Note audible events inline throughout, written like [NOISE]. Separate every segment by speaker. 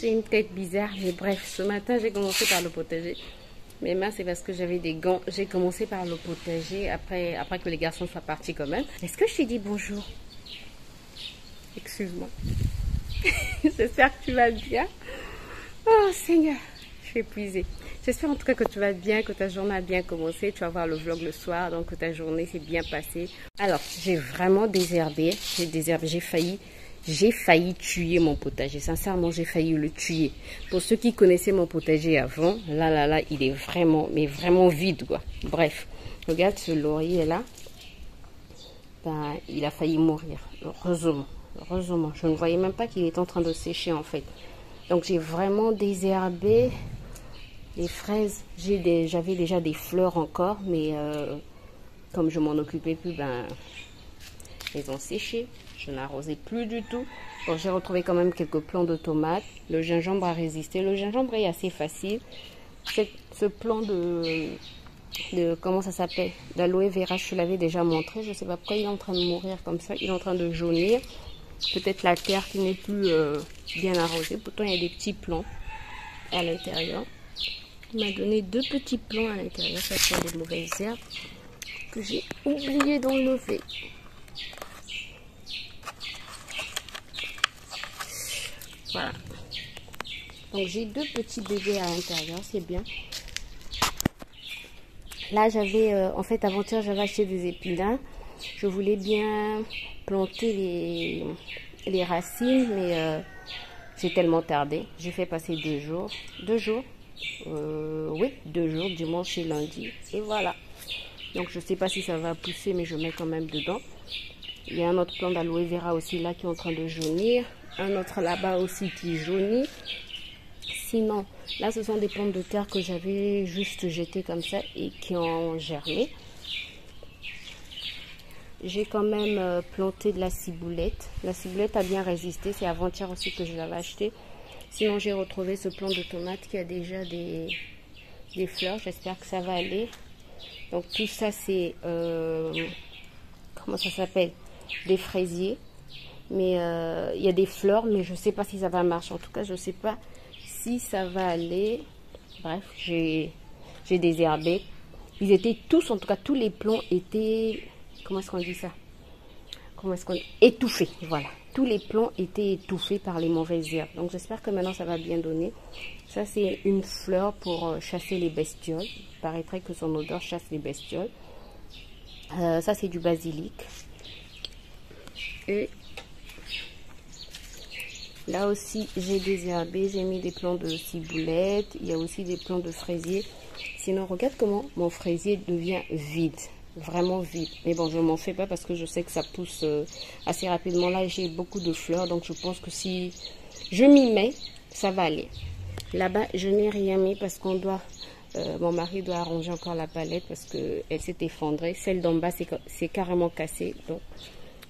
Speaker 1: J'ai une tête bizarre, mais bref, ce matin, j'ai commencé par le potager. Mais mains, c'est parce que j'avais des gants. J'ai commencé par le potager après, après que les garçons soient partis quand même. Est-ce que je t'ai dit bonjour? Excuse-moi. [LAUGHS] J'espère que tu vas bien. Oh Seigneur, je suis épuisée. J'espère en tout cas que tu vas bien, que ta journée a bien commencé. Tu vas voir le vlog le soir, donc que ta journée s'est bien passée. Alors, j'ai vraiment désherbé. J'ai désherbé, j'ai failli j'ai failli tuer mon potager. Sincèrement, j'ai failli le tuer. Pour ceux qui connaissaient mon potager avant, là, là, là, il est vraiment, mais vraiment vide, quoi. Bref, regarde ce laurier là. Ben, il a failli mourir. Heureusement, heureusement. Je ne voyais même pas qu'il était en train de sécher, en fait. Donc, j'ai vraiment désherbé les fraises. J'avais déjà des fleurs encore, mais euh, comme je m'en occupais plus, ben, elles ont séché. Je n'arrosais plus du tout. Bon, j'ai retrouvé quand même quelques plants de tomates. Le gingembre a résisté. Le gingembre est assez facile. Ce plant de, comment ça s'appelle? D'aloe vera, je l'avais déjà montré. Je ne sais pas pourquoi il est en train de mourir comme ça. Il est en train de jaunir. Peut-être la terre qui n'est plus euh, bien arrosée. Pourtant, il y a des petits plants à l'intérieur. Il m'a donné deux petits plants à l'intérieur. Ça sont des mauvaises herbes que j'ai oublié d'enlever. Voilà. Donc j'ai deux petits bébés à l'intérieur, c'est bien. Là j'avais, euh, en fait avant-hier j'avais acheté des épinards. Je voulais bien planter les, les racines, mais euh, j'ai tellement tardé. J'ai fait passer deux jours. Deux jours? Euh, Oui, deux jours, dimanche et lundi. Et voilà. Donc je sais pas si ça va pousser, mais je mets quand même dedans. Il y a un autre plant d'aloe vera aussi là qui est en train de jaunir un autre là-bas aussi qui jaunit. Sinon, là, ce sont des pommes de terre que j'avais juste jetées comme ça et qui ont germé. J'ai quand même euh, planté de la ciboulette. La ciboulette a bien résisté. C'est avant-hier aussi que je l'avais acheté. Sinon, j'ai retrouvé ce plant de tomate qui a déjà des, des fleurs. J'espère que ça va aller. Donc, tout ça, c'est... Euh, comment ça s'appelle? Des fraisiers. Mais euh, il y a des fleurs, mais je ne sais pas si ça va marcher. En tout cas, je ne sais pas si ça va aller. Bref, j'ai désherbé. Ils étaient tous, en tout cas, tous les plants étaient... Comment est-ce qu'on dit ça? Comment est-ce qu'on... Étouffés, voilà. Tous les plants étaient étouffés par les mauvaises herbes. Donc, j'espère que maintenant, ça va bien donner. Ça, c'est une fleur pour euh, chasser les bestioles. Il paraîtrait que son odeur chasse les bestioles. Euh, ça, c'est du basilic. Et Là aussi, j'ai désherbé, j'ai mis des plants de ciboulette, il y a aussi des plants de fraisier. Sinon, regarde comment mon fraisier devient vide, vraiment vide. Mais bon, je m'en fais pas parce que je sais que ça pousse euh, assez rapidement. Là, j'ai beaucoup de fleurs, donc je pense que si je m'y mets, ça va aller. Là-bas, je n'ai rien mis parce qu'on doit... Euh, mon mari doit arranger encore la palette parce qu'elle s'est effondrée. Celle d'en bas, c'est carrément cassé. Donc,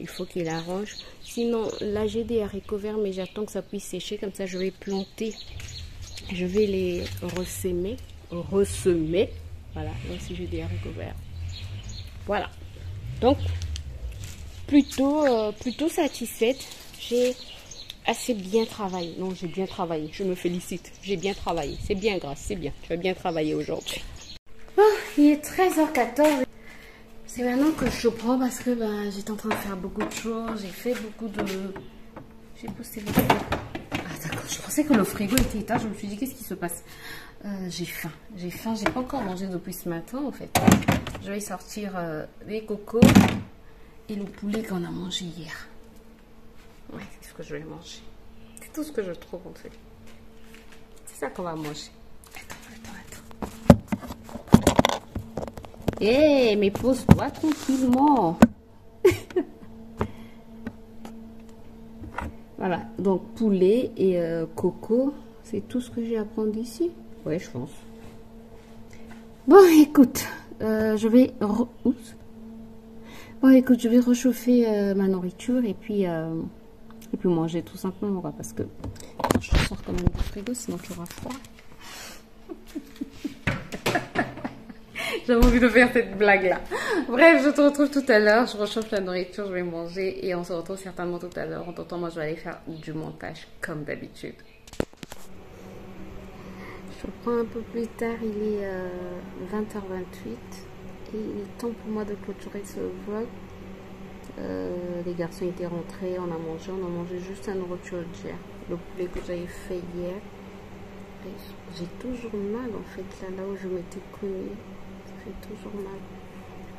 Speaker 1: il faut qu'il arrange. Sinon, là, j'ai des haricots verts, mais j'attends que ça puisse sécher. Comme ça, je vais planter. Je vais les ressemer. Ressemer. Voilà, donc si j'ai des haricots. Voilà. Donc, plutôt, euh, plutôt satisfaite. J'ai assez bien travaillé. Non, j'ai bien travaillé. Je me félicite. J'ai bien travaillé. C'est bien, grâce. C'est bien. Tu as bien travaillé aujourd'hui. Bon, il est 13h14. C'est maintenant que je prends parce que ben, j'étais en train de faire beaucoup de choses. J'ai fait beaucoup de... J'ai posté le Ah d'accord, je pensais que le frigo était éteint. Je me suis dit, qu'est-ce qui se passe? Euh, J'ai faim. J'ai faim. J'ai pas encore mangé depuis ce matin, en fait. Je vais sortir euh, les cocos et le poulet qu'on a mangé hier. Ouais, c'est ce que je vais manger. C'est tout ce que je trouve, en fait. C'est ça qu'on va manger. Eh, mais pose-toi tranquillement. [LAUGHS] voilà, donc poulet et euh, coco, c'est tout ce que j'ai à prendre ici. Ouais, je pense. Bon, écoute, euh, je vais... Oups. Bon, écoute, je vais réchauffer euh, ma nourriture et puis, et puis manger tout simplement, parce que je sors quand même du frigo, sinon tu auras froid. [LAUGHS] J'avais envie de faire cette blague-là. Bref, je te retrouve tout à l'heure. Je rechauffe la nourriture, je vais manger et on se retrouve certainement tout à l'heure. En temps, moi, je vais aller faire du montage comme d'habitude. reprends un peu plus tard, il est 20h28 et il est temps pour moi de clôturer ce vlog. Euh, les garçons étaient rentrés, on a mangé, on a mangé juste un nourriture légère. Le poulet que j'avais fait hier. J'ai toujours mal en fait là, là où je m'étais connue. Fait toujours mal.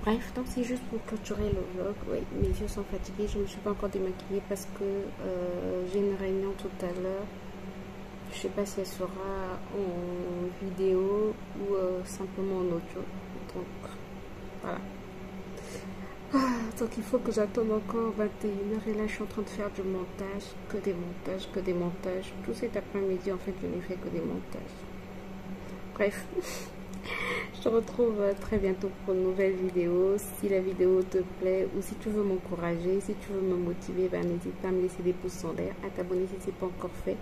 Speaker 1: Bref, donc c'est juste pour clôturer le vlog. Oui, mes yeux sont fatigués. Je ne me suis pas encore démaquillée parce que euh, j'ai une réunion tout à l'heure. Je ne sais pas si elle sera en vidéo ou euh, simplement en audio. Donc voilà. Ah, donc il faut que j'attende encore 21h et là je suis en train de faire du montage, que des montages, que des montages. Tout cet après-midi en fait je n'ai fait que des montages. Bref, je te retrouve euh, très bientôt pour une nouvelle vidéo. Si la vidéo te plaît ou si tu veux m'encourager, si tu veux me motiver, ben, n'hésite pas à me laisser des pouces en l'air, à t'abonner si ce n'est pas encore fait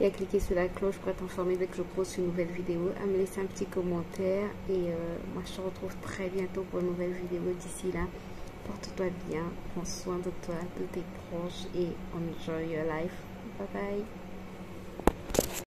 Speaker 1: et à cliquer sur la cloche pour être informé dès que je poste une nouvelle vidéo, à me laisser un petit commentaire et euh, moi je te retrouve très bientôt pour une nouvelle vidéo. D'ici là, porte-toi bien, prends soin de toi, de tes proches et enjoy your life. Bye bye.